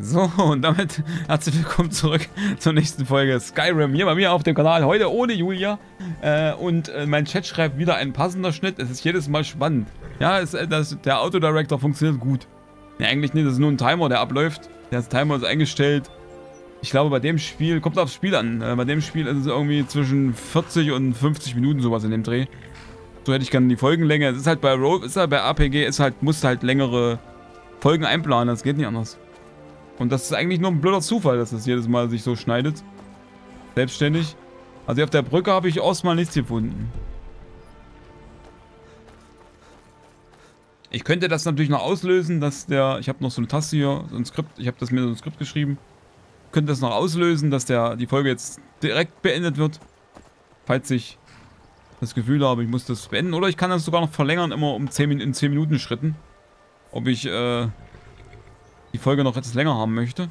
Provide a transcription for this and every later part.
So, und damit herzlich willkommen zurück zur nächsten Folge Skyrim hier bei mir auf dem Kanal. Heute ohne Julia. Äh, und äh, mein Chat schreibt wieder ein passender Schnitt. Es ist jedes Mal spannend. Ja, es, äh, das, der Autodirector funktioniert gut. Ne, eigentlich nicht. Das ist nur ein Timer, der abläuft. Der Timer ist eingestellt. Ich glaube, bei dem Spiel, kommt aufs Spiel an. Äh, bei dem Spiel ist es irgendwie zwischen 40 und 50 Minuten sowas in dem Dreh. So hätte ich gerne die Folgenlänge. Es ist halt bei Road, ist halt bei APG, ist halt, musst halt längere Folgen einplanen. Das geht nicht anders. Und das ist eigentlich nur ein blöder Zufall, dass das jedes Mal sich so schneidet. Selbstständig. Also auf der Brücke habe ich erstmal nichts gefunden. Ich könnte das natürlich noch auslösen, dass der... Ich habe noch so eine Taste hier, so ein Skript. Ich habe das mir so ein Skript geschrieben. Ich könnte das noch auslösen, dass der die Folge jetzt direkt beendet wird. Falls ich das Gefühl habe, ich muss das beenden. Oder ich kann das sogar noch verlängern, immer um 10, in 10 Minuten Schritten. Ob ich... Äh, die Folge noch etwas länger haben möchte.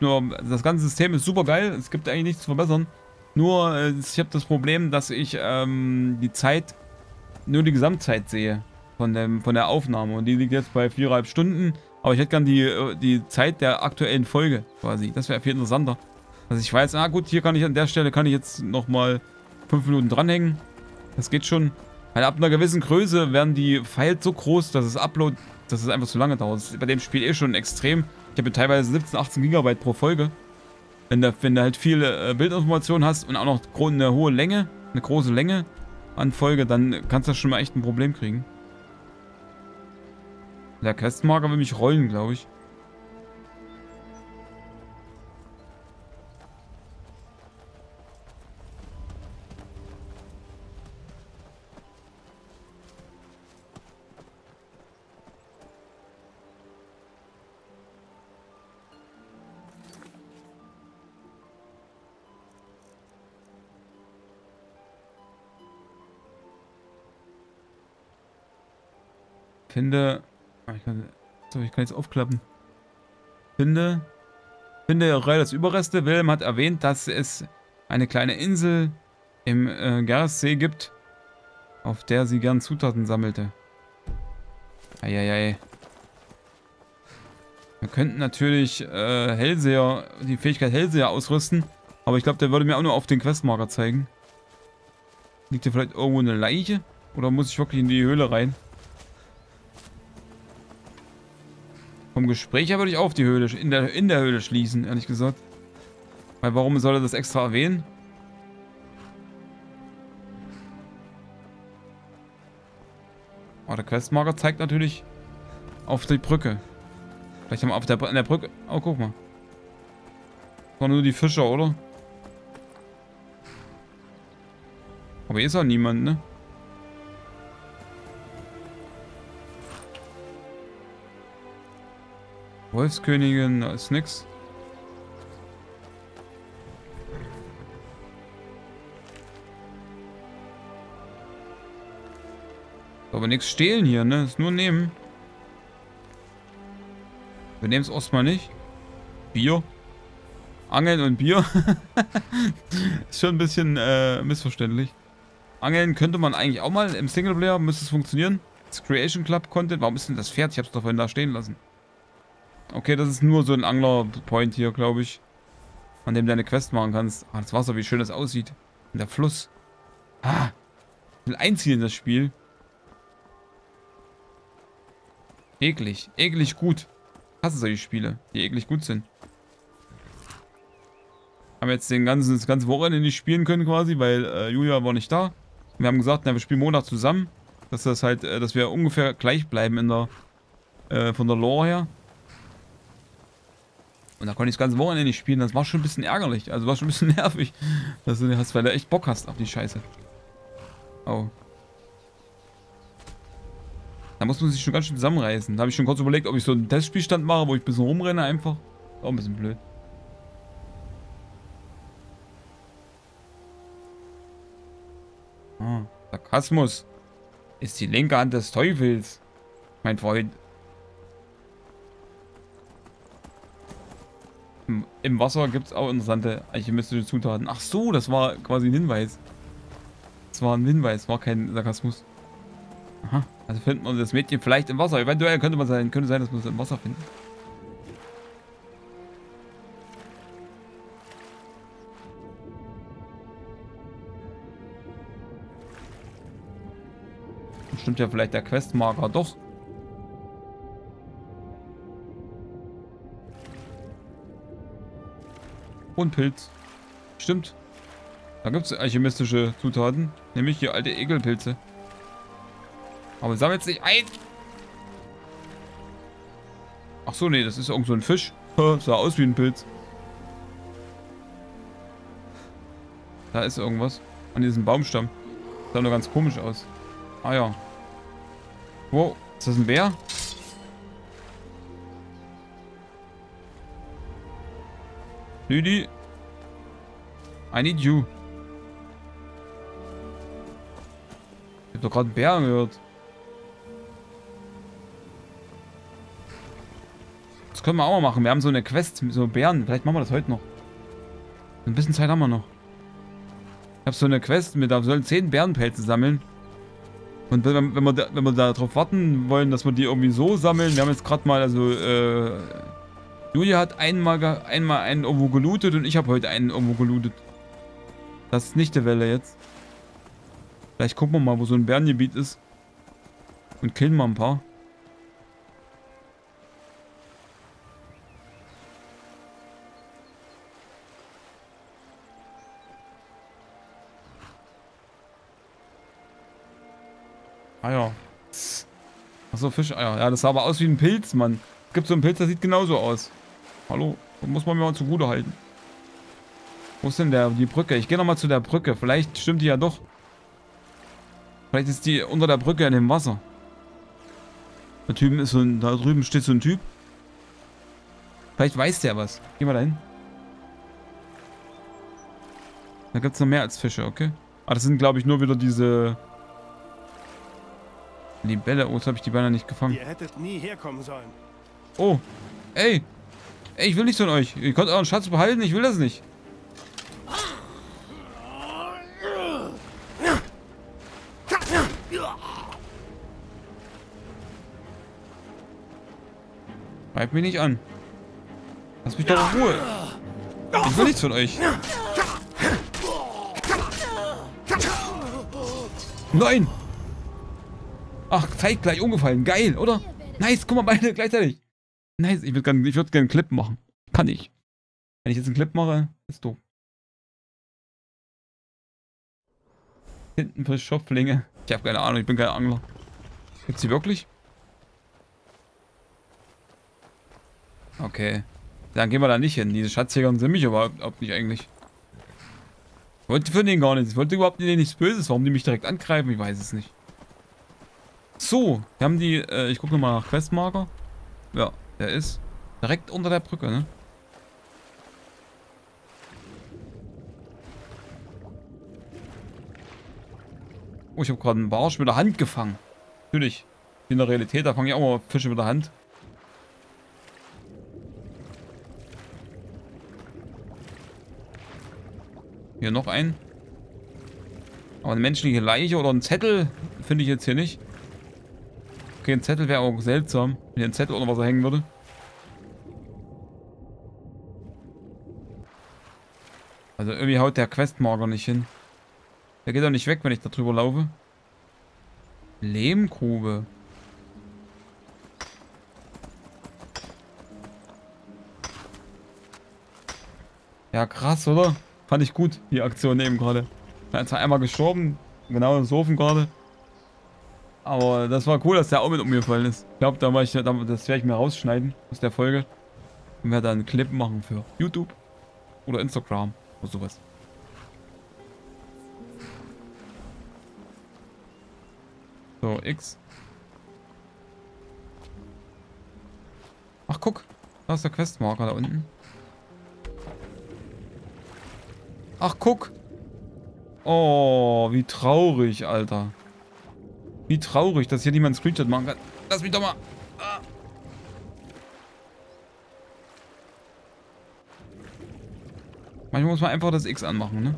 Nur, das ganze System ist super geil. Es gibt eigentlich nichts zu verbessern. Nur, äh, ich habe das Problem, dass ich ähm, die Zeit, nur die Gesamtzeit sehe von, dem, von der Aufnahme. Und die liegt jetzt bei viereinhalb Stunden. Aber ich hätte gern die, äh, die Zeit der aktuellen Folge quasi. Das wäre viel interessanter. Also ich weiß, ah gut, hier kann ich an der Stelle kann ich jetzt nochmal fünf Minuten dranhängen. Das geht schon. Weil ab einer gewissen Größe werden die Files so groß, dass das Upload dass es einfach zu lange dauert. Das ist bei dem Spiel eh schon extrem. Ich habe teilweise 17, 18 GB pro Folge. Wenn du, wenn du halt viele äh, Bildinformationen hast und auch noch eine hohe Länge, eine große Länge an Folge, dann kannst du schon mal echt ein Problem kriegen. Der Questmarker will mich rollen, glaube ich. Finde... Ah, ich kann, ich kann jetzt aufklappen. Finde... Finde Reuters Überreste. Wilhelm hat erwähnt, dass es eine kleine Insel im äh, Gerssee gibt, auf der sie gern Zutaten sammelte. Eieiei. Wir könnten natürlich äh, Hellseher, die Fähigkeit Hellseher ausrüsten, aber ich glaube, der würde mir auch nur auf den Questmarker zeigen. Liegt hier vielleicht irgendwo eine Leiche? Oder muss ich wirklich in die Höhle rein? Vom Gespräch her würde ich auf die Höhle, in der, in der Höhle schließen, ehrlich gesagt. Weil warum soll er das extra erwähnen? Oh, der Questmarker zeigt natürlich auf die Brücke. Vielleicht haben wir auf der, an der Brücke... Oh, guck mal. Das waren nur die Fischer, oder? Aber hier ist auch niemand, ne? Wolfskönigin, da ist nix. Aber nichts stehlen hier, ne? Ist nur nehmen. Wir nehmen es erstmal nicht. Bier. Angeln und Bier. ist schon ein bisschen äh, missverständlich. Angeln könnte man eigentlich auch mal im Singleplayer, müsste es funktionieren. Das Creation Club Content. Warum ist denn das Pferd? Ich hab's doch vorhin da stehen lassen. Okay, das ist nur so ein Angler-Point hier, glaube ich. An dem du deine Quest machen kannst. Ah, das Wasser, wie schön das aussieht. Und der Fluss. Ah. Ich will einziehen in das Spiel. Eklig. Eklig gut. Ich hasse solche Spiele, die eklig gut sind. Haben jetzt den ganzen, das ganze Wochenende nicht spielen können quasi, weil äh, Julia war nicht da. Wir haben gesagt, na, wir spielen Montag zusammen. Dass das halt, äh, dass wir ungefähr gleich bleiben in der, äh, von der Lore her. Und da konnte ich das ganze Wochenende nicht spielen. Das war schon ein bisschen ärgerlich. Also war schon ein bisschen nervig. Dass du hast, weil du echt Bock hast auf die Scheiße. Oh. Da muss man sich schon ganz schön zusammenreißen. Da habe ich schon kurz überlegt, ob ich so einen Testspielstand mache, wo ich ein bisschen rumrenne einfach. Auch ein bisschen blöd. Ah, Sarkasmus ist die linke Hand des Teufels, mein Freund. Im Wasser gibt es auch interessante alchemistische Zutaten. Ach so, das war quasi ein Hinweis. Das war ein Hinweis, war kein Sarkasmus. Aha, also findet man das Mädchen vielleicht im Wasser. Eventuell könnte man sein, könnte sein, dass man es im Wasser finden. Stimmt ja vielleicht der Questmarker doch. Und Pilz. Stimmt. Da gibt es alchemistische Zutaten. Nämlich die alte Egelpilze. Aber sammelt sich ein. Ach so, nee, das ist irgend so ein Fisch. Sah aus wie ein Pilz. Da ist irgendwas. An diesem Baumstamm. Sah nur ganz komisch aus. Ah ja. Wow, ist das ein Bär? Lüdi. I need you. Ich hab doch gerade einen Bär gehört. Das können wir auch mal machen. Wir haben so eine Quest mit so Bären. Vielleicht machen wir das heute noch. Ein bisschen Zeit haben wir noch. Ich habe so eine Quest mit, da sollen 10 Bärenpelze sammeln. Und wenn, wenn, wir wenn wir darauf warten wollen, dass wir die irgendwie so sammeln, wir haben jetzt gerade mal, also, äh, Julia hat einmal, einmal einen irgendwo gelootet und ich habe heute einen irgendwo gelootet. Das ist nicht die Welle jetzt. Vielleicht gucken wir mal, wo so ein Bärengebiet ist. Und killen mal ein paar. Ah ja. Achso, Fischeier. Ja, das sah aber aus wie ein Pilz, Mann. Es gibt so einen Pilz, der sieht genauso aus. Hallo? Muss man mir mal zugute halten. Wo ist denn der, die Brücke? Ich gehe nochmal zu der Brücke. Vielleicht stimmt die ja doch. Vielleicht ist die unter der Brücke in dem Wasser. Da drüben ist so ein, da drüben steht so ein Typ. Vielleicht weiß der was. Geh mal dahin. Da gibt es noch mehr als Fische, okay? Ah, das sind, glaube ich, nur wieder diese Libelle. Oh, jetzt habe ich die beinahe nicht gefangen. Ihr hättet nie herkommen sollen. Oh. Ey. Ey, ich will nichts von euch. Ihr könnt euren Schatz behalten. Ich will das nicht. Greif mich nicht an. Lass mich doch in Ruhe. Ich will nichts von euch. Nein! Ach, zeitgleich umgefallen. Geil, oder? Nice, guck mal, beide gleichzeitig. Nice, ich würde gerne würd einen Clip machen. Kann ich. Wenn ich jetzt einen Clip mache, ist doof. Hinten für Schopflinge. Ich habe keine Ahnung, ich bin kein Angler. Gibt's die wirklich? Okay. Dann gehen wir da nicht hin. Diese Schatzjäger sind mich überhaupt nicht eigentlich. Ich wollte für den gar nichts. Ich wollte überhaupt nichts Böses. Warum die mich direkt angreifen, ich weiß es nicht. So, wir haben die, äh, ich gucke nochmal nach Questmarker. Ja, der ist direkt unter der Brücke, ne? Oh, ich habe gerade einen Barsch mit der Hand gefangen. Natürlich. In der Realität, da fange ich auch mal Fische mit der Hand. Hier noch ein. Aber eine menschliche Leiche oder ein Zettel finde ich jetzt hier nicht. Okay, ein Zettel wäre auch seltsam, wenn hier ein Zettel unter Wasser hängen würde. Also irgendwie haut der Questmarker nicht hin. Der geht doch nicht weg, wenn ich da drüber laufe. Lehmgrube. Ja, krass, oder? Fand ich gut, die Aktion eben gerade. Er ist einmal gestorben, genau im Sofen gerade. Aber das war cool, dass der auch mit umgefallen ist. Ich glaube, da war ich, das werde ich mir rausschneiden aus der Folge. Und werde dann einen Clip machen für YouTube oder Instagram oder sowas. So, X. Ach, guck. Da ist der Questmarker da unten. Ach, guck. Oh, wie traurig, Alter. Wie traurig, dass hier niemand Screenshot machen kann. Lass mich doch mal. Ah. Manchmal muss man einfach das X anmachen, ne?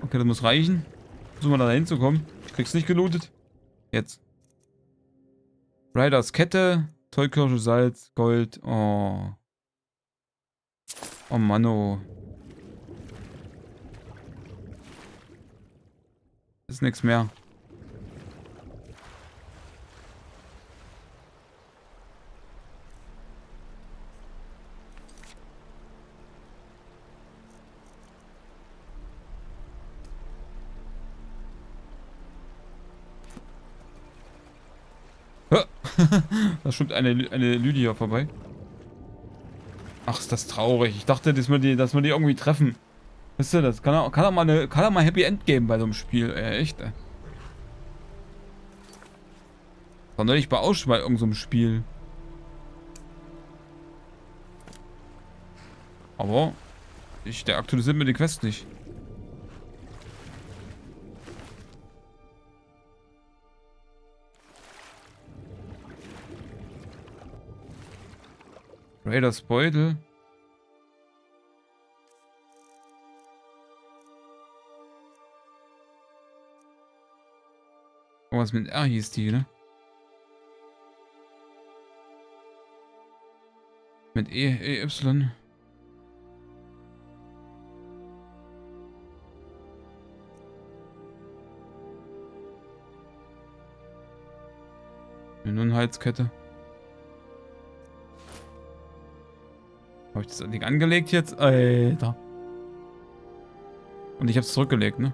Okay, das muss reichen. Versuchen wir da hinzukommen. Ich krieg's nicht gelootet. Jetzt. Riders Kette, Tollkirsche, Salz, Gold. Oh. Oh Mann, oh. Ist nichts mehr. Da schwimmt eine, eine Lydia vorbei. Ach, ist das traurig. Ich dachte, dass wir die, dass wir die irgendwie treffen. Wisst ihr, das kann auch, kann auch mal eine, kann auch mal Happy End geben bei so einem Spiel. Ey, echt, ey. War neulich bei Ausch bei irgendeinem so Spiel. Aber ich, der aktualisiert mir die Quest nicht. Raiders Beutel. Oh, was mit R hieß die, ne? Mit E, E, Y. Eine Halskette. Habe ich das Ding angelegt jetzt? Alter. Und ich habe es zurückgelegt, ne?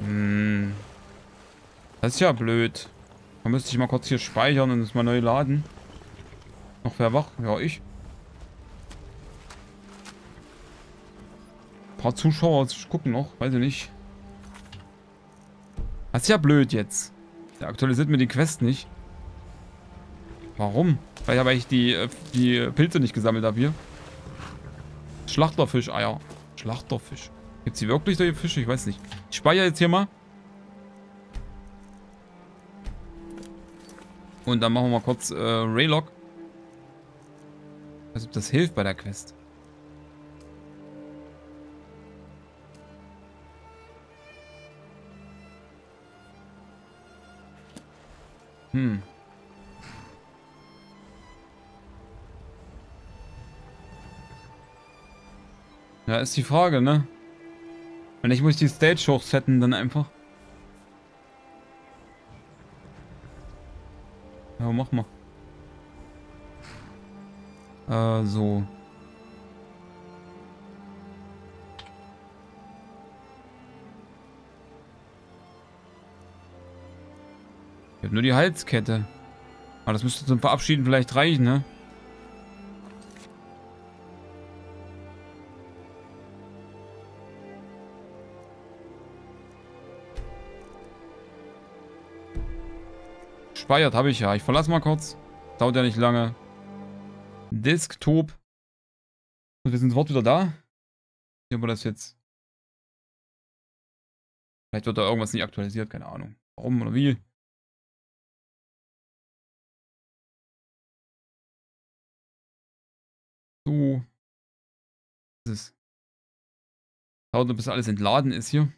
Hm. Das ist ja blöd. Da müsste ich mal kurz hier speichern und es mal neu laden. Noch wer wach? Ja, ich. Ein paar Zuschauer gucken noch, weiß ich nicht. Das ist ja blöd jetzt. Der aktualisiert mir die Quest nicht. Warum? Vielleicht habe ich die, äh, die Pilze nicht gesammelt habe hier. Schlachterfisch-Eier. Schlachterfisch. Gibt es hier wirklich solche Fische? Ich weiß nicht. Ich speichere jetzt hier mal. Und dann machen wir mal kurz äh. Ich weiß ob das hilft bei der Quest. Hm. Ja, ist die Frage, ne? Wenn ich muss die Stage hochsetten, dann einfach. Ja, mach mal. Äh, so. Habe nur die Halskette. Aber das müsste zum Verabschieden vielleicht reichen, ne? Speichert habe ich ja. Ich verlasse mal kurz. Dauert ja nicht lange. Desktop. Und wir sind sofort wieder da. Hier wir das jetzt. Vielleicht wird da irgendwas nicht aktualisiert, keine Ahnung. Warum oder wie. So. Das ist. Dauert, bis alles entladen ist hier.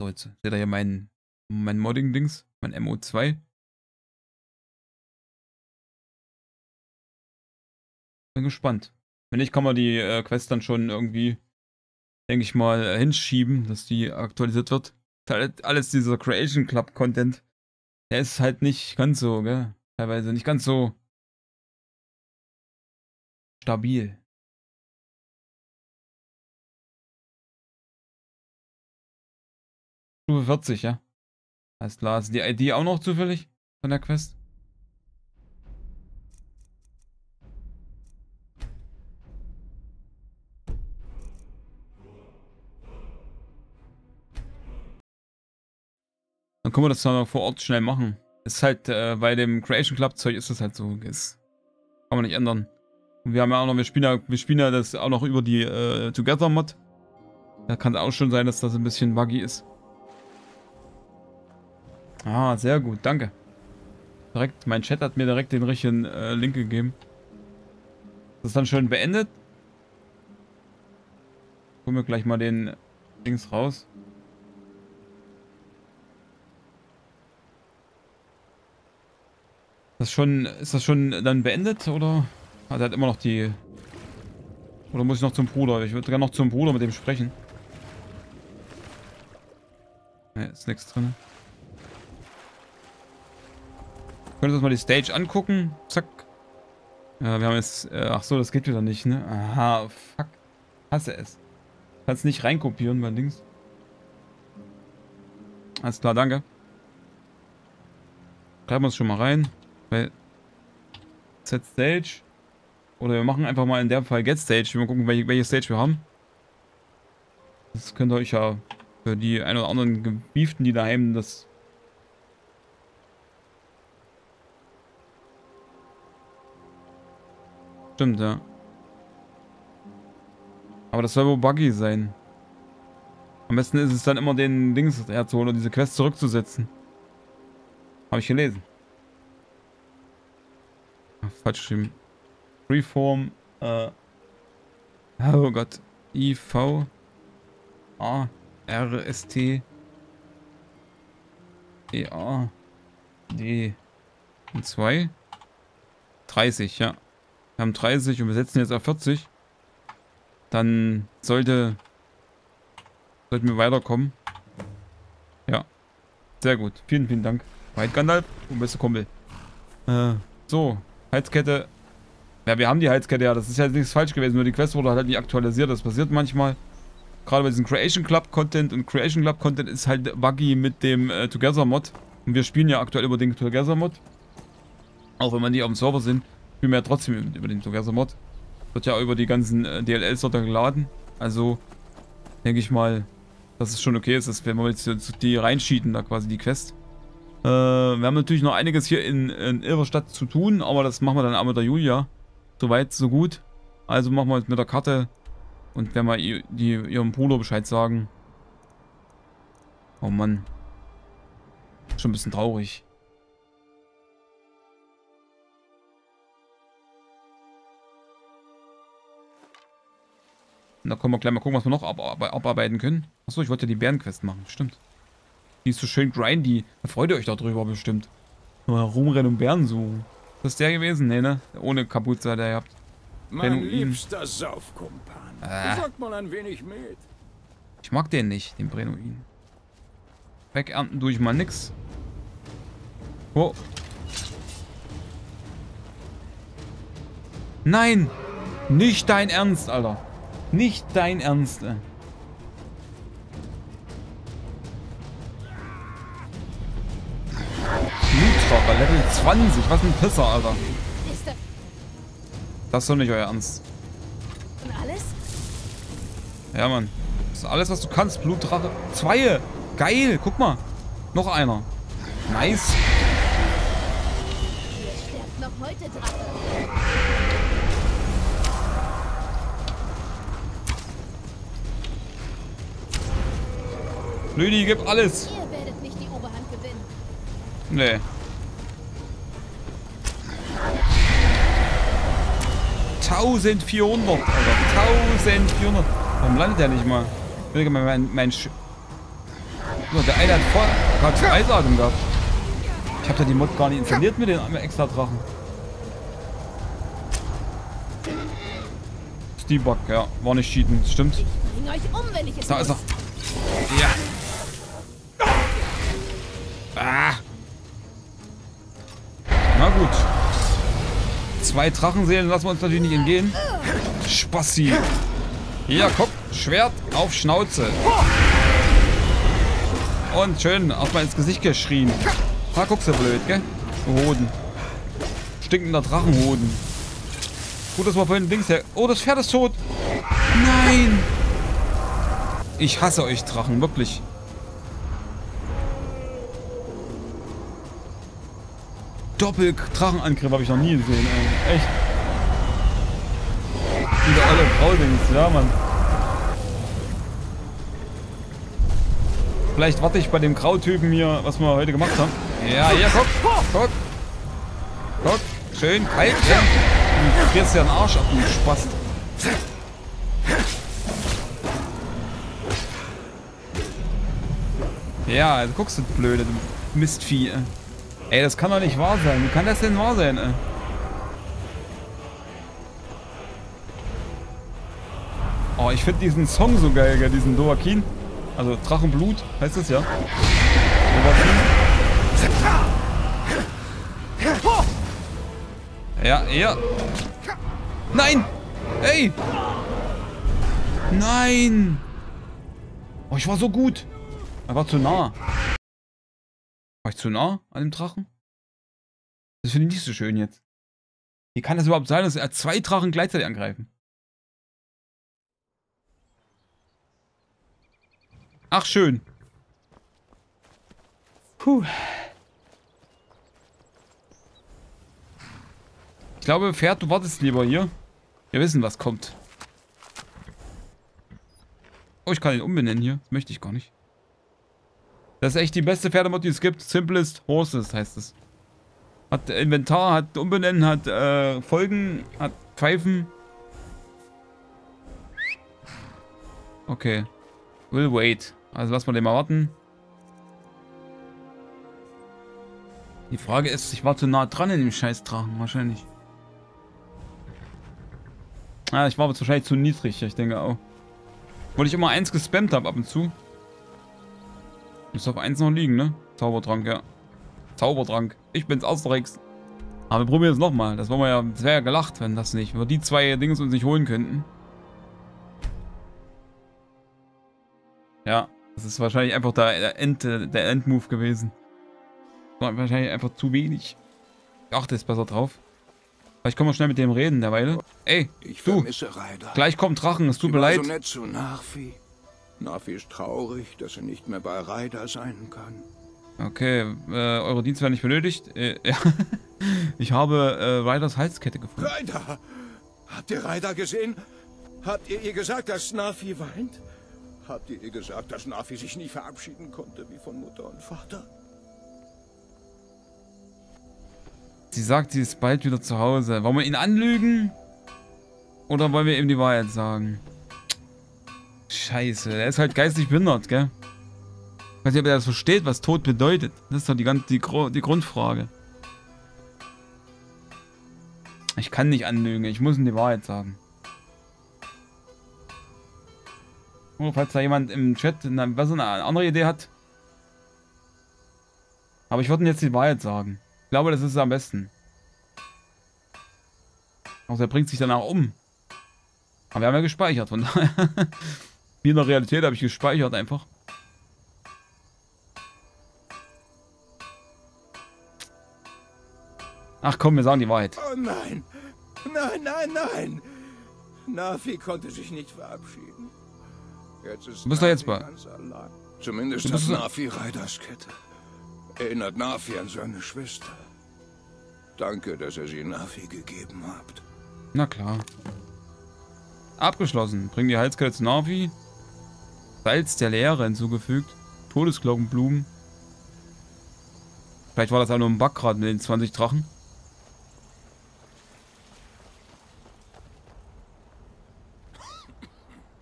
So, jetzt seht ihr hier mein, mein Modding-Dings, mein MO2. Bin gespannt. Wenn nicht, kann man die äh, Quest dann schon irgendwie, denke ich mal, äh, hinschieben, dass die aktualisiert wird. Alles dieser Creation Club Content, der ist halt nicht ganz so, gell? Teilweise nicht ganz so stabil. Stufe 40, ja. Alles klar. Ist die ID auch noch zufällig von der Quest? Dann können wir das dann vor Ort schnell machen. Ist halt, äh, bei dem Creation Club Zeug ist das halt so. Ist, kann man nicht ändern. Und wir haben ja auch noch, wir spielen ja, wir spielen ja das auch noch über die äh, Together Mod. Da kann es auch schon sein, dass das ein bisschen buggy ist. Ah, sehr gut, danke. Direkt, mein Chat hat mir direkt den richtigen äh, Link gegeben. Das ist dann schon beendet. Holen wir gleich mal den Dings raus. Das schon, ist das schon dann beendet oder? Also er hat immer noch die... Oder muss ich noch zum Bruder? Ich würde gerne noch zum Bruder mit dem sprechen. Ne, ist nichts drin. Können wir uns mal die Stage angucken? Zack. Ja, wir haben jetzt... Äh, ach so, das geht wieder nicht, ne? Aha, fuck. Hasse es. Kannst nicht reinkopieren, mein Dings. Alles klar, danke. Schreiben wir es schon mal rein. Weil Set Stage. Oder wir machen einfach mal in dem Fall Get Stage. Wir mal gucken, welche, welche Stage wir haben. Das könnt ihr euch ja für die ein oder anderen Gebieften, die daheim das Stimmt, ja. Aber das soll wohl buggy sein. Am besten ist es dann immer den Dings herzuholen und diese Quest zurückzusetzen. Habe ich gelesen. Ach, falsch geschrieben. Freeform. Äh. Oh Gott. IV. A. R. S. T. E. A. D. Und 2. 30, ja. Wir haben 30 und wir setzen jetzt auf 40. Dann sollte sollten wir weiterkommen. Ja. Sehr gut. Vielen, vielen Dank. White Gandalf und beste Kumpel. Äh, so. Heizkette. Ja, wir haben die Heizkette, ja. Das ist ja nichts falsch gewesen. Nur die Quest wurde halt nicht aktualisiert. Das passiert manchmal. Gerade bei diesem Creation Club Content. Und Creation Club Content ist halt buggy mit dem äh, Together Mod. Und wir spielen ja aktuell über den Together Mod. Auch wenn wir nicht auf dem Server sind, spielen wir ja trotzdem über den Together Mod. Wird ja über die ganzen äh, DLLs dort geladen. Also denke ich mal, dass es schon okay ist, dass wir jetzt die reinschieten, da quasi die Quest. Äh, wir haben natürlich noch einiges hier in, in Irrstadt zu tun, aber das machen wir dann auch mit der Julia. Soweit, so gut. Also machen wir jetzt mit der Karte und werden mal die, ihrem Bruder Bescheid sagen. Oh Mann. Schon ein bisschen traurig. Und da können wir gleich mal gucken, was wir noch ab abarbeiten können. Achso, ich wollte die Bärenquest machen. Stimmt. Die ist so schön grindy. Da freut ihr euch darüber bestimmt. Nur rumrennen und Bären suchen. Das ist der gewesen? Nee, ne? Ohne Kapuze hat er gehabt. Mein Benuin. liebster Saufkumpan. Äh. Sag mal ein wenig mit. Ich mag den nicht, den Brenuin. Wegernten tue ich mal nix. Oh. Nein! Nicht dein Ernst, Alter. Nicht dein Ernst. Ey. Blutdrache, Level 20. Was ein Pisser, Alter. Das ist doch nicht euer Ernst. Und alles? Ja, Mann. Das ist alles, was du kannst. Blutdrache. Zwei. Geil. Guck mal. Noch einer. Nice. Ihr sterbt noch heute, Drache. Lüdi, gib alles. Ihr werdet nicht die Oberhand gewinnen. Nee. Tausendvierhundert, Alter. Tausendvierhundert. Warum landet der nicht mal? Ich will mal mein, mein Sch so, der eine hat vor gerade Freisagung gehabt. Ich habe da die Mod gar nicht installiert mit den extra Drachen. Steelbug, ja. War nicht cheaten, stimmt. Ich bring euch um, wenn ich es Da ist er. Zwei Drachenseelen lassen wir uns natürlich nicht entgehen. Spassi. Hier, guck. Schwert auf Schnauze. Und schön erstmal ins Gesicht geschrien. Da guckst du blöd, gell? Hoden. Stinkender Drachenhoden. Gut, dass wir vorhin links her... Oh, das Pferd ist tot. Nein. Ich hasse euch Drachen, wirklich. Doppel-Drachenangriff habe ich noch nie gesehen, ey. Echt. Diese alle Braudings, ja, Mann. Vielleicht warte ich bei dem Grautypen hier, was wir heute gemacht haben. Ja, hier, guck. Guck. Guck. Schön, kalt, ja. Du frierst ja den Arsch ab, du Spast. Ja, also guckst du blöde, du Mistvieh. Ey, das kann doch nicht wahr sein. Wie kann das denn wahr sein, ey? Oh, ich finde diesen Song so geil, gell? diesen Doakin. Also Drachenblut heißt das ja. Ja, ja. Nein! Ey! Nein! Oh, ich war so gut. Er war zu nah. War ich zu nah an dem Drachen? Das finde ich nicht so schön jetzt. Wie kann das überhaupt sein, dass er zwei Drachen gleichzeitig angreifen? Ach, schön. Puh. Ich glaube, Pferd, du wartest lieber hier. Wir wissen, was kommt. Oh, ich kann ihn umbenennen hier. Das möchte ich gar nicht. Das ist echt die beste Pferdemod, die es gibt. Simplest Horses heißt es. Hat Inventar, hat Umbenennen, hat äh, Folgen, hat Pfeifen. Okay. Will wait. Also lass mal den mal warten. Die Frage ist, ich war zu nah dran in dem Scheißdrachen, wahrscheinlich. Ah, ich war aber wahrscheinlich zu niedrig, ich denke auch. Weil ich immer eins gespammt habe ab und zu. Muss auf eins noch liegen, ne? Zaubertrank, ja. Zaubertrank. Ich bin's Asterix. Aber wir probieren es nochmal. Das war ja, das wäre ja gelacht, wenn das nicht. Wenn wir die zwei Dinge uns nicht holen könnten. Ja, das ist wahrscheinlich einfach der, End, der Endmove gewesen. War wahrscheinlich einfach zu wenig. Ich achte jetzt besser drauf. Vielleicht können wir schnell mit dem reden derweile. Ey, ich du. Gleich kommt Drachen, es tut mir leid. so Nafi ist traurig, dass er nicht mehr bei Ryder sein kann. Okay, äh, eure Dienste werden nicht benötigt. Äh, ja. ich habe äh, Ryders Halskette gefunden. Ryder! Habt ihr Ryder gesehen? Habt ihr ihr gesagt, dass Nafi weint? Habt ihr ihr gesagt, dass Nafi sich nie verabschieden konnte, wie von Mutter und Vater? Sie sagt, sie ist bald wieder zu Hause. Wollen wir ihn anlügen? Oder wollen wir ihm die Wahrheit sagen? Scheiße, er ist halt geistig behindert, gell? Ich weiß nicht, ob er das versteht, was Tod bedeutet. Das ist doch die, ganze, die, die Grundfrage. Ich kann nicht anlügen, ich muss ihm die Wahrheit sagen. Oder falls da jemand im Chat eine, was eine andere Idee hat. Aber ich würde jetzt die Wahrheit sagen. Ich glaube, das ist am besten. Auch er bringt sich danach um. Aber wir haben ja gespeichert, von daher. Wie in der Realität habe ich gespeichert einfach. Ach komm, wir sagen die Wahrheit. Oh nein! Nein, nein, nein! Nafi konnte sich nicht verabschieden. Jetzt ist du bist doch jetzt bei. Zumindest du bist hat Nafi Raiders Kette. Erinnert Nafi an seine Schwester. Danke, dass er sie Nafi gegeben habt. Na klar. Abgeschlossen. Bring die Halskette zu Navi. Salz der Leere hinzugefügt. Todesglockenblumen. Vielleicht war das auch nur ein Bug gerade mit den 20 Drachen.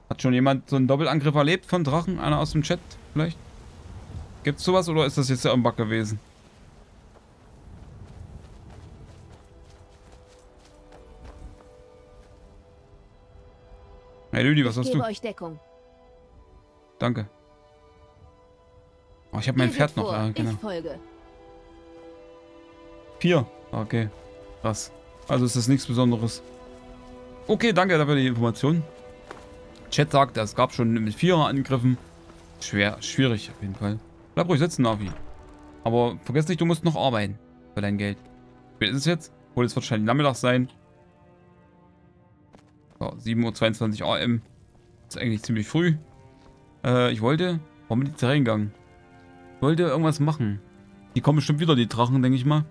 Hat schon jemand so einen Doppelangriff erlebt von Drachen? Einer aus dem Chat vielleicht? Gibt's sowas oder ist das jetzt ja ein Bug gewesen? Hey Lüdi, was ich hast du? euch Deckung. Danke. Oh, ich habe mein Pferd noch. Ja, genau. Ich folge. Vier. Okay. Krass. Also ist das nichts Besonderes. Okay, danke dafür die Information. Chat sagt, es gab schon mit Vierer Angriffen. Schwer, schwierig auf jeden Fall. Bleib ruhig sitzen, Navi. Aber vergiss nicht, du musst noch arbeiten. Für dein Geld. Wie ist es jetzt? Wohl, es wahrscheinlich Nachmittag sein. So, 7.22 Uhr AM. ist eigentlich ziemlich früh. Äh, ich wollte... Warum bin ich da reingegangen? Ich wollte irgendwas machen. Die kommen bestimmt wieder, die Drachen, denke ich mal.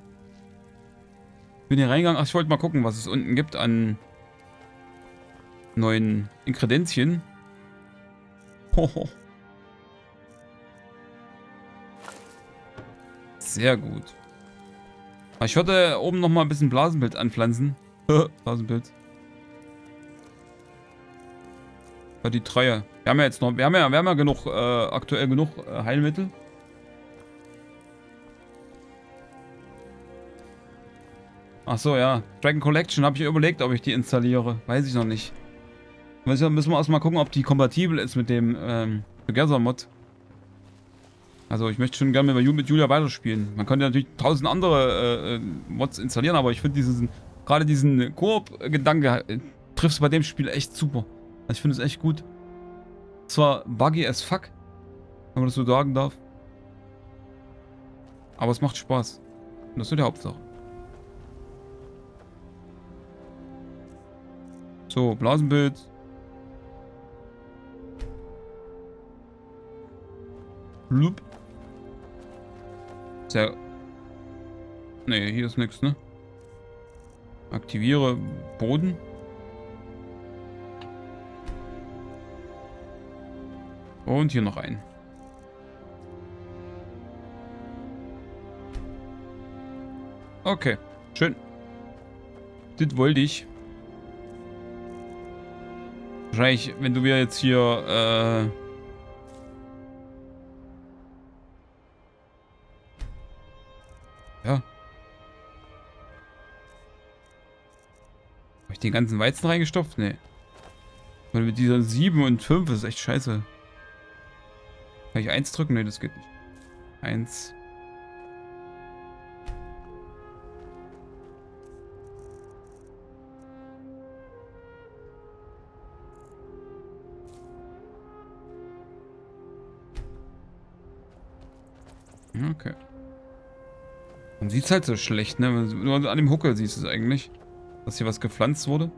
Bin hier reingegangen. Ach, ich wollte mal gucken, was es unten gibt an neuen Inkredenzien. Hoho. Sehr gut. Ich würde oben noch mal ein bisschen Blasenbild anpflanzen. Blasenbild. Die Dreier. Wir haben ja jetzt noch, wir haben ja, wir haben ja genug, äh, aktuell genug äh, Heilmittel. Ach so, ja. Dragon Collection habe ich überlegt, ob ich die installiere. Weiß ich noch nicht. Müssen wir erstmal gucken, ob die kompatibel ist mit dem ähm, Together Mod. Also ich möchte schon gerne mit Julia weiterspielen. Man könnte natürlich tausend andere äh, äh Mods installieren, aber ich finde diesen, gerade diesen Koop-Gedanke äh, trifft es bei dem Spiel echt super. Also ich finde es echt gut. Zwar buggy as fuck, wenn man das so sagen darf. Aber es macht Spaß. Und das ist so die Hauptsache. So, Blasenbild. Loop. Sehr. Ne, hier ist nichts, ne? Aktiviere Boden. Und hier noch einen. Okay, schön. Das wollte ich. Wahrscheinlich, wenn du mir jetzt hier, äh... Ja. Habe ich den ganzen Weizen reingestopft? Nee. Weil mit dieser 7 und 5 ist echt scheiße. Kann ich 1 drücken? Nee, das geht nicht. 1. Okay. Man sieht es halt so schlecht, ne? Nur an dem Huckel siehst du es eigentlich. Dass hier was gepflanzt wurde.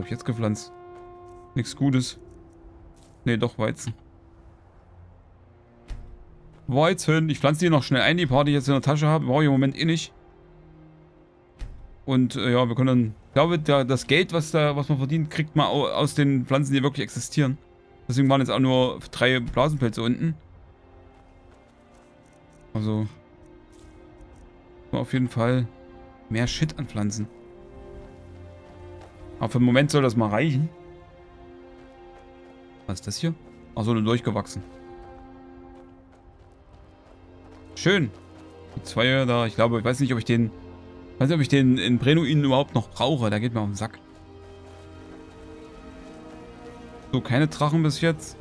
Habe ich jetzt gepflanzt? Nichts Gutes. Ne, doch Weizen. Weizen. Ich pflanze die noch schnell ein, die paar, die ich jetzt in der Tasche habe. Brauche ich im Moment eh nicht. Und äh, ja, wir können dann... Ich glaube, der, das Geld, was, da, was man verdient, kriegt man aus den Pflanzen, die wirklich existieren. Deswegen waren jetzt auch nur drei Blasenpilze unten. Also... Auf jeden Fall mehr Shit an Pflanzen. Aber für den Moment soll das mal reichen. Was ist das hier? Achso, nur durchgewachsen. Schön. Die zwei da, ich glaube, ich weiß nicht, ob ich den weiß nicht, ob ich den in Brenuin überhaupt noch brauche. Da geht mir auf den Sack. So, keine Drachen bis jetzt.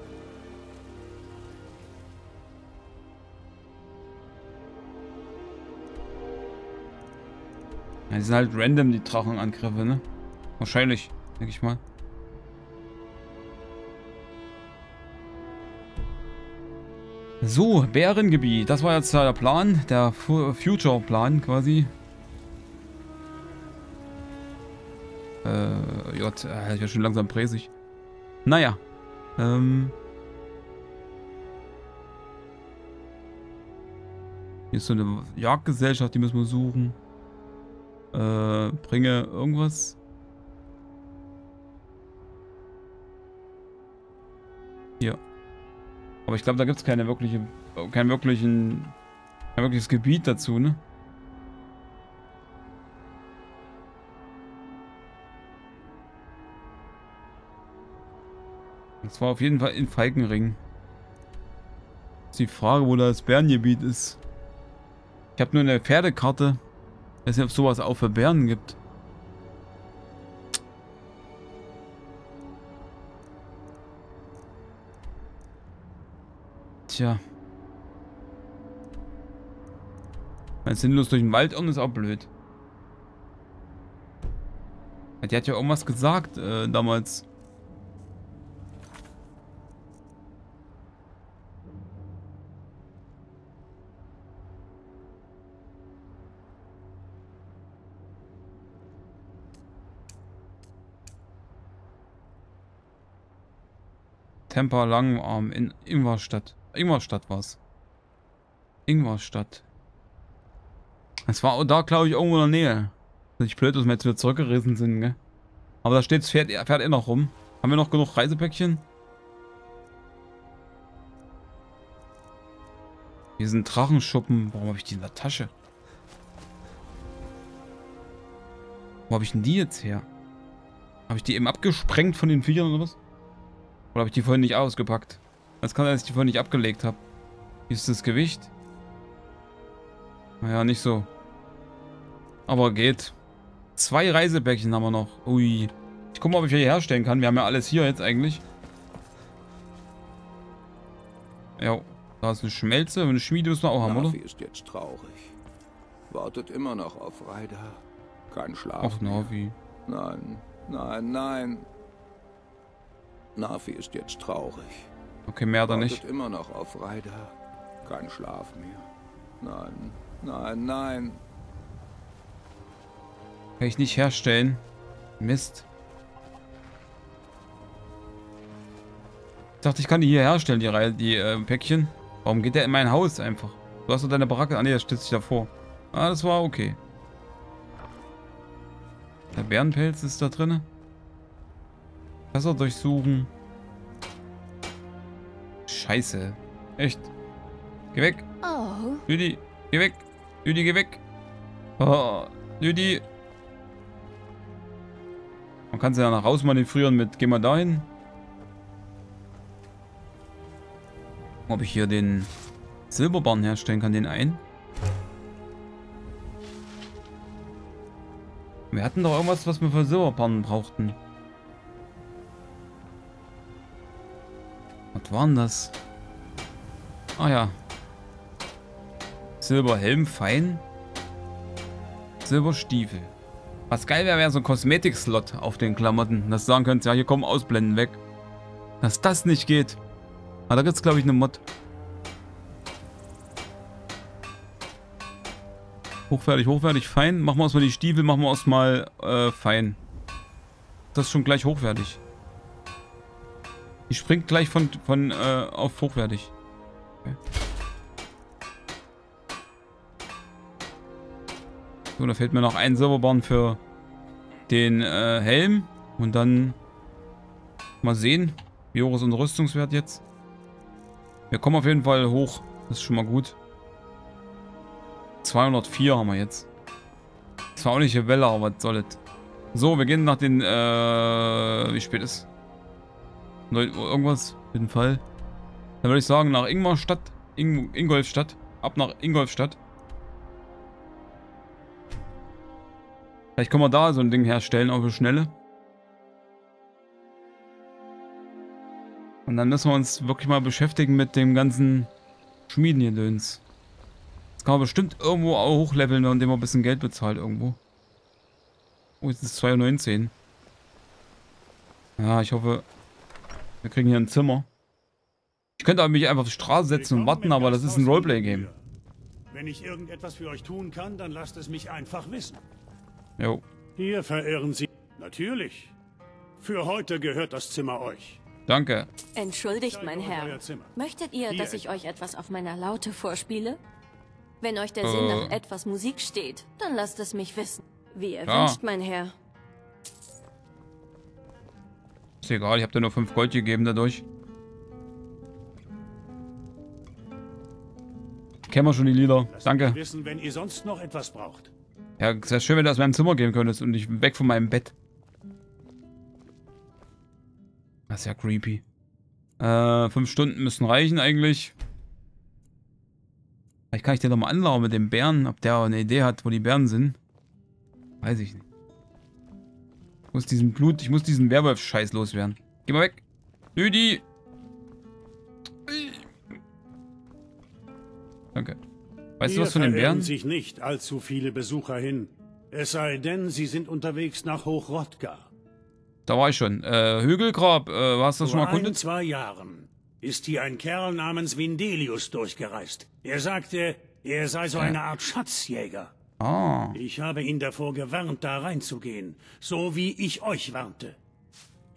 Die sind halt random, die Drachenangriffe, ne? Wahrscheinlich, denke ich mal. So, Bärengebiet. Das war jetzt der Plan, der Future-Plan quasi. Äh, äh, ich werde schon langsam präsig. Naja. Ähm. Hier ist so eine Jagdgesellschaft, die müssen wir suchen. Äh, bringe irgendwas. Hier. Aber ich glaube, da gibt es keine wirkliche, kein wirklichen, kein wirkliches Gebiet dazu, ne? Das war auf jeden Fall in Falkenring. Ist die Frage, wo das Bärengebiet ist. Ich habe nur eine Pferdekarte. Ich weiß nicht, ob es sowas auch für Bären gibt. Tja. Mein sinnlos durch den Wald und ist auch blöd. Die hat ja irgendwas gesagt äh, damals. Temper Langarm in Ingolstadt. Ingolstadt war es. Ingolstadt. Es war da, glaube ich, irgendwo in der Nähe. Nicht blöd, dass wir jetzt wieder zurückgerissen sind, gell? Aber da steht, fährt, fährt er noch rum. Haben wir noch genug Reisepäckchen? Hier sind Drachenschuppen. Warum habe ich die in der Tasche? Wo habe ich denn die jetzt her? Habe ich die eben abgesprengt von den Viechern oder was? Oder habe ich die vorhin nicht ausgepackt? Das kann sein, dass ich die vorhin nicht abgelegt habe. Wie ist das Gewicht? Naja, nicht so. Aber geht. Zwei Reisebäckchen haben wir noch. Ui. Ich gucke mal, ob ich hier herstellen kann. Wir haben ja alles hier jetzt eigentlich. Ja, da ist eine Schmelze. Eine Schmiede müssen wir auch haben, oder? ist jetzt traurig. Wartet immer noch auf Ryder. Kein Schlaf. Ach, Navi. Nein, nein, nein. Navi ist jetzt traurig. Okay, mehr oder nicht. immer noch auf Ryder. Kein Schlaf mehr. Nein, nein, nein. Kann ich nicht herstellen. Mist. Ich dachte, ich kann die hier herstellen, die, Reihe, die äh, Päckchen. Warum geht der in mein Haus einfach? Du hast doch deine Baracke. Ah ne, der stützt sich davor. Ah, das war okay. Der Bärenpelz ist da drin. Wasser durchsuchen. Scheiße. Echt. Geh weg. Oh, Lüdi, geh weg. Lüdi, geh weg. Oh, Lüdi. Man kann sie ja nach raus manövrieren mit, geh mal dahin. Ob ich hier den Silberbarren herstellen kann, den ein. Wir hatten doch irgendwas, was wir für Silberbarren brauchten. Was war denn das? Ah ja, Silberhelm, fein. Silberstiefel. Was geil wäre, wäre so ein Kosmetik-Slot auf den Klamotten. Dass du sagen könntest, ja, hier kommen Ausblenden weg. Dass das nicht geht. Aber da gibt es, glaube ich, eine Mod. Hochwertig, hochwertig, fein. Machen wir erstmal die Stiefel, machen wir erstmal äh, fein. Das ist schon gleich hochwertig. Die springt gleich von, von äh, auf hochwertig. Okay. So, da fehlt mir noch ein Silberbarn für den äh, Helm. Und dann mal sehen, wie hoch ist unser Rüstungswert jetzt. Wir kommen auf jeden Fall hoch. Das ist schon mal gut. 204 haben wir jetzt. Zwar auch nicht eine Welle, aber was soll es. So, wir gehen nach den, äh, wie spät ist? 9 Uhr irgendwas, auf jeden Fall. Dann würde ich sagen, nach Ingolstadt, Ing Ingolstadt, ab nach Ingolstadt. Vielleicht können wir da so ein Ding herstellen auf die Schnelle. Und dann müssen wir uns wirklich mal beschäftigen mit dem ganzen Schmieden hier Döns. Das kann man bestimmt irgendwo auch hochleveln, indem man ein bisschen Geld bezahlt irgendwo. Oh, jetzt ist es 2,19. Ja, ich hoffe, wir kriegen hier ein Zimmer. Ich könnte aber mich einfach auf die Straße setzen und warten, aber das ist ein Roleplay-Game. Wenn ich irgendetwas für euch tun kann, dann lasst es mich einfach wissen. Jo, Hier verehren Sie. Natürlich. Für heute gehört das Zimmer euch. danke. entschuldigt, mein Herr. Möchtet ihr, dass ich euch etwas auf meiner Laute vorspiele? Wenn euch der Äh. Sinn nach etwas Musik steht, dann lasst es mich wissen. Wie ihr Klar. wünscht, mein Herr. Ist egal, ich habe dir nur 5 Gold gegeben dadurch. Kennen wir schon die Lieder. Lasst Danke. wissen, wenn ihr sonst noch etwas braucht. Ja, sehr schön, wenn du aus meinem Zimmer gehen könntest und nicht weg von meinem Bett. Das ist ja creepy. Äh, fünf Stunden müssen reichen eigentlich. Vielleicht kann ich den doch mal anlaufen mit dem Bären, ob der eine Idee hat, wo die Bären sind. Weiß ich nicht. Ich muss diesen Blut, ich muss diesen Werwolf-Scheiß loswerden. Geh mal weg. Lüdi. Danke. Weißt du Hier was von den Bären? sich nicht allzu viele Besucher hin. Es sei denn, sie sind unterwegs nach Hochrodka. Da war ich schon. Äh, Hügelgrab, äh, hast du das schon mal Vor erkundet? zwei Jahren ist hier ein Kerl namens Vindelius durchgereist. Er sagte, er sei so eine Art Schatzjäger. Ah, Ich habe ihn davor gewarnt, da reinzugehen, so wie ich euch warnte.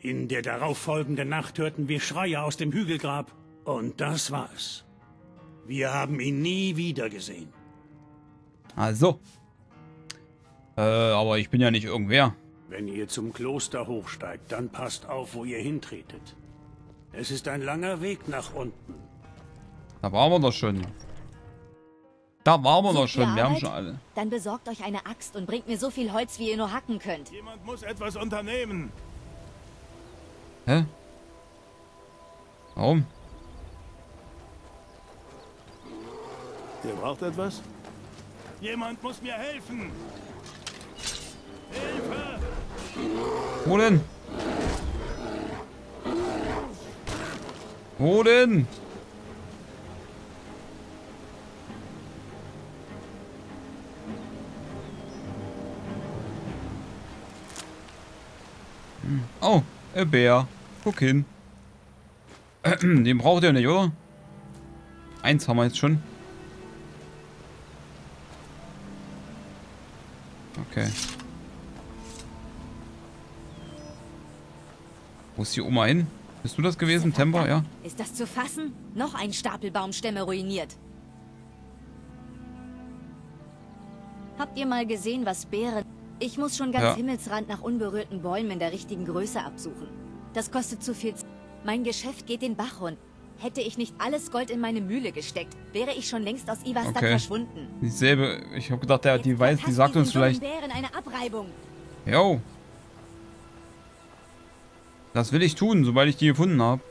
In der darauffolgenden Nacht hörten wir Schreie aus dem Hügelgrab, und das war es. Wir haben ihn nie wieder gesehen. also. Äh, aber ich bin ja nicht irgendwer. Wenn ihr zum Kloster hochsteigt, dann passt auf, wo ihr hintretet. Es ist ein langer Weg nach unten. Da waren wir doch schon. Da waren wir doch schon. Wir haben Arbeit? schon alle. Dann besorgt euch eine Axt und bringt mir so viel Holz, wie ihr nur hacken könnt. Jemand muss etwas unternehmen. Hä? Warum? Ihr braucht etwas? Jemand muss mir helfen. Hilfe! Wo denn? Wo denn? Ein Bär. Guck hin. Den braucht ihr nicht, oder? Eins haben wir jetzt schon. Okay. Wo ist die Oma hin? Bist du das gewesen, Temper? Ja. Ist das zu fassen? Noch ein Stapel Baumstämme ruiniert. Habt ihr mal gesehen, was Bären... Ich muss schon ganz Ja. himmelsrand nach unberührten Bäumen in der richtigen Größe absuchen. Das kostet zu viel... Z mein Geschäft geht den Bach runter. Hätte ich nicht alles Gold in meine Mühle gesteckt, wäre ich schon längst aus Ivastak Okay. verschwunden. Dieselbe. Ich habe gedacht, der, die weiß, die sagt uns vielleicht. Bären eine Abreibung. Jo. Das will ich tun, sobald ich die gefunden habe.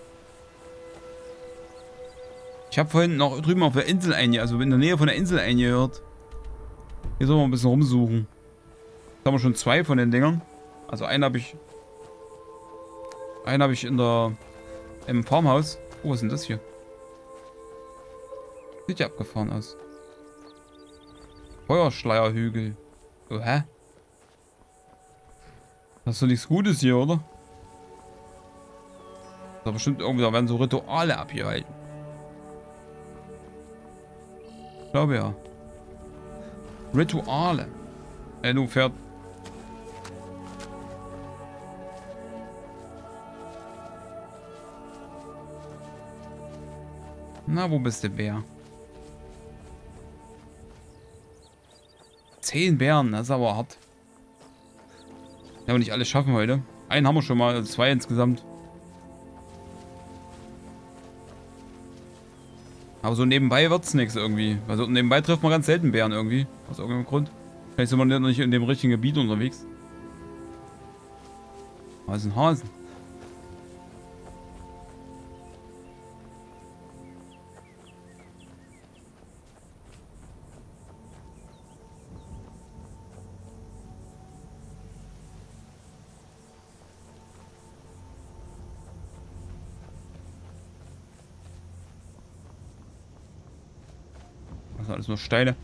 Ich habe vorhin noch drüben auf der Insel einge, also in der Nähe von der Insel eingehört. Hier sollen wir ein bisschen rumsuchen. Jetzt haben wir schon zwei von den Dingern. Also einen habe ich. Einen habe ich in der. im Farmhaus. Oh, was ist denn das hier? Sieht ja abgefahren aus. Feuerschleierhügel. Oh, hä? Das ist doch nichts Gutes hier, oder? Da bestimmt irgendwie, da werden so Rituale abgehalten. Ich glaube ja. Rituale. Ey, du fährt. Na, wo bist du, Bär? Zehn Bären, das ist aber hart. Ja, aber nicht alles schaffen heute. Einen haben wir schon mal, also zwei insgesamt. Aber so nebenbei wird's nichts irgendwie. Also nebenbei trifft man ganz selten Bären irgendwie. Aus irgendeinem Grund. Vielleicht sind wir noch nicht in dem richtigen Gebiet unterwegs. Es ist ein Hasen. Sind alles nur Steine.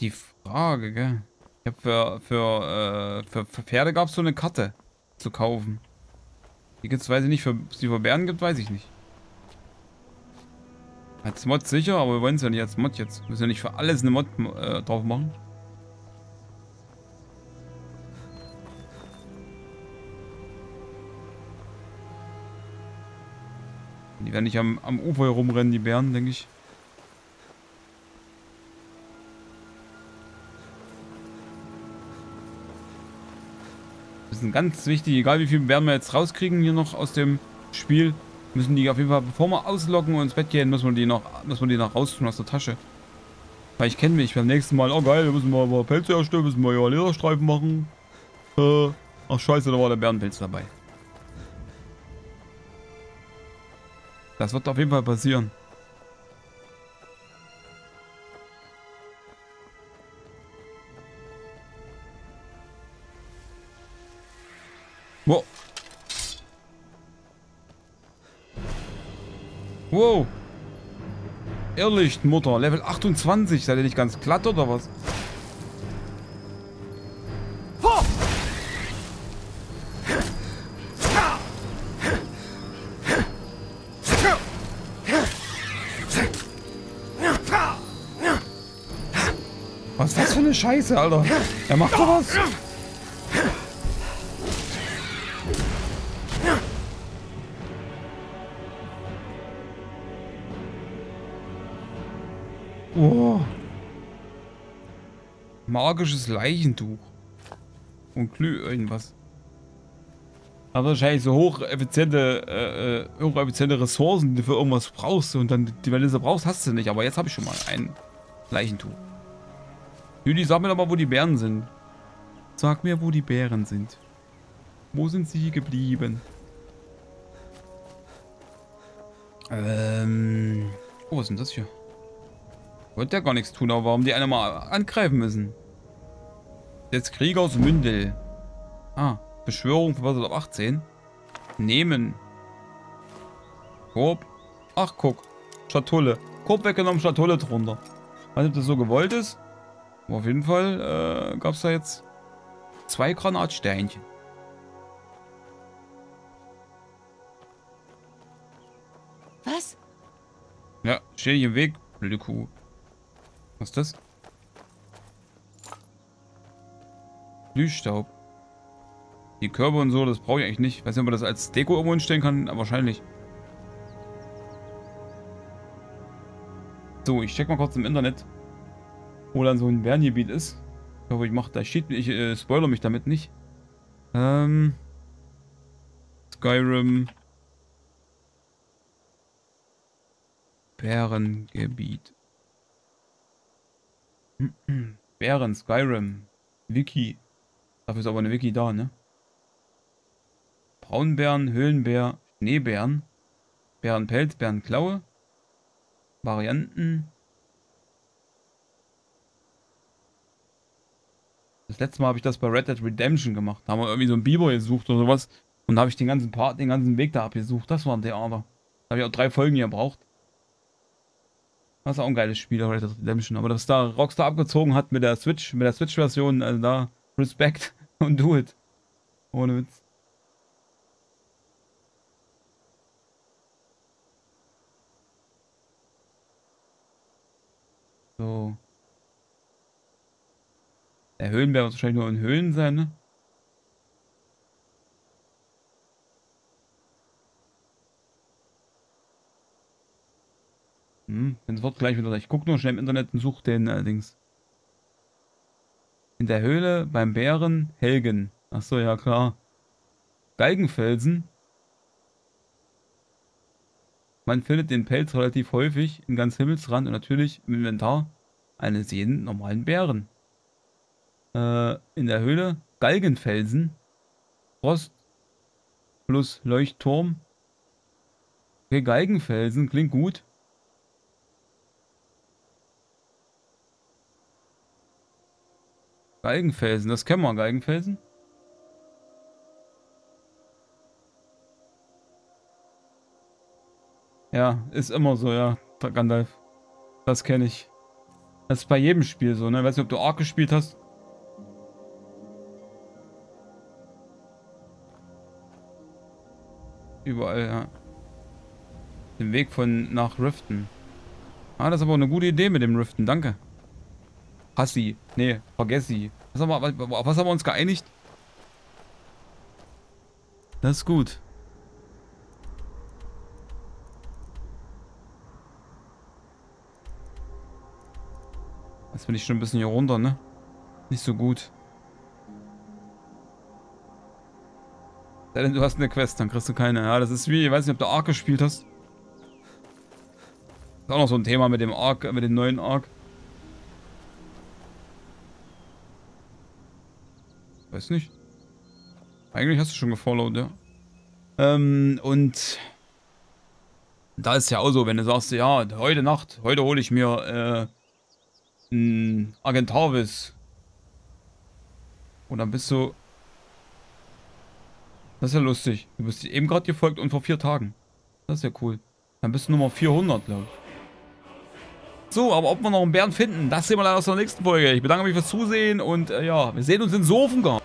Die Frage, gell? Ich hab für, für, äh, für, für Pferde gab es so eine Karte zu kaufen. Die gibt's, weiß ich nicht, für, die für Bären gibt, weiß ich nicht. Als Mod sicher, aber wir wollen es ja nicht als Mod jetzt. Wir müssen ja nicht für alles eine Mod äh, drauf machen. Die werden nicht am, am Ufer herumrennen, die Bären, denke ich. Das ist ganz wichtig, egal wie viel Bären wir jetzt rauskriegen hier noch aus dem Spiel, müssen die auf jeden Fall, bevor wir ausloggen und ins Bett gehen, müssen wir die noch, müssen wir die noch raustun aus der Tasche. Weil ich kenne mich beim nächsten Mal, oh geil, wir müssen mal, mal Pelze erstellen, müssen wir ja Lederstreifen machen. Äh, ach scheiße, da war der Bärenpelz dabei. Das wird auf jeden Fall passieren. Wow. Irrlichtmutter, Level 28. Seid ihr nicht ganz glatt oder was? Was ist das für eine Scheiße, Alter? Er macht doch was. Magisches Leichentuch. Und Glüh irgendwas. Aber wahrscheinlich so hocheffiziente, äh, äh, hocheffiziente Ressourcen, die du für irgendwas brauchst. Und dann, die, sie brauchst, hast du nicht. Aber jetzt habe ich schon mal ein Leichentuch. Juli, sag mir doch mal, wo die Bären sind. Sag mir, wo die Bären sind. Wo sind sie geblieben? Ähm. Oh, was ist denn das hier? Wollte ja gar nichts tun, aber warum die eine mal angreifen müssen? Jetzt Krieger aus Mündel. Ah, Beschwörung verbessert auf 18. Nehmen. Korb. Ach, guck. Schatulle. Korb weggenommen, Schatulle drunter. Weiß nicht, ob das so gewollt ist. Aber auf jeden Fall äh, gab es da jetzt zwei Granatsteinchen. Was? Ja, steh dich im Weg, blöde Kuh. Was ist das? Glühstaub. Die Körbe und so, das brauche ich eigentlich nicht. weiß nicht, ob man das als Deko irgendwo hinstellen kann, aber wahrscheinlich. So, ich check mal kurz im Internet, wo dann so ein Bärengebiet ist. Ich hoffe, ich mache da steht, ich äh, spoiler mich damit nicht. Ähm, Skyrim Bärengebiet. Bären, Skyrim, Wiki. Dafür ist aber eine Wiki da, ne? Braunbären, Höhlenbär, Schneebären, Bärenpelz, Bärenklaue, Varianten. Das letzte Mal habe ich das bei Red Dead Redemption gemacht. Da haben wir irgendwie so einen Biber gesucht oder sowas. Und da habe ich den ganzen Part, den ganzen Weg da abgesucht. Das war ein Theater. Da habe ich auch drei Folgen gebraucht. Das ist auch ein geiles Spiel, Red Dead Redemption. Aber dass da Rockstar abgezogen hat mit der Switch, mit der Switch-Version, also da Respekt und do it. Ohne Witz. So. Der Höhlenbär wird wahrscheinlich nur in Höhlen sein, ne? Hm, bin sofort gleich wieder. Ich gucke nur schnell im Internet und suche den allerdings. In der Höhle beim Bären Helgen. Achso, ja klar. Galgenfelsen. Man findet den Pelz relativ häufig in ganz Himmelsrand und natürlich im Inventar eines jeden normalen Bären. Äh, in der Höhle Galgenfelsen. Frost plus Leuchtturm. Okay, Galgenfelsen klingt gut. Galgenfelsen, das kennen wir, Galgenfelsen. Ja, ist immer so, ja, Gandalf. Das kenne ich. Das ist bei jedem Spiel so, ne? Weiß nicht, ob du Ark gespielt hast. Überall, ja. Den Weg von nach Riften. Ah, das ist aber eine gute Idee mit dem Riften, danke. Hassi. Nee, vergess sie. Was haben, wir, was haben wir uns geeinigt? Das ist gut. Jetzt bin ich schon ein bisschen hier runter, ne? Nicht so gut. Denn du hast eine Quest, dann kriegst du keine. Ja, das ist wie, ich weiß nicht, ob du Ark gespielt hast. Das ist auch noch so ein Thema mit dem Ark, mit dem neuen Ark. Weiß nicht. Eigentlich hast du schon gefollowt, ja. Ähm, und da ist ja auch so, wenn du sagst, ja, heute Nacht, heute hole ich mir äh, ein Agentarvis. Und dann bist du... Das ist ja lustig. Du bist eben gerade gefolgt und vor vier Tagen. Das ist ja cool. Dann bist du Nummer 400, glaube ich. So, aber ob wir noch einen Bären finden, das sehen wir leider aus der nächsten Folge. Ich bedanke mich fürs Zusehen und äh, ja, wir sehen uns in Sofengar.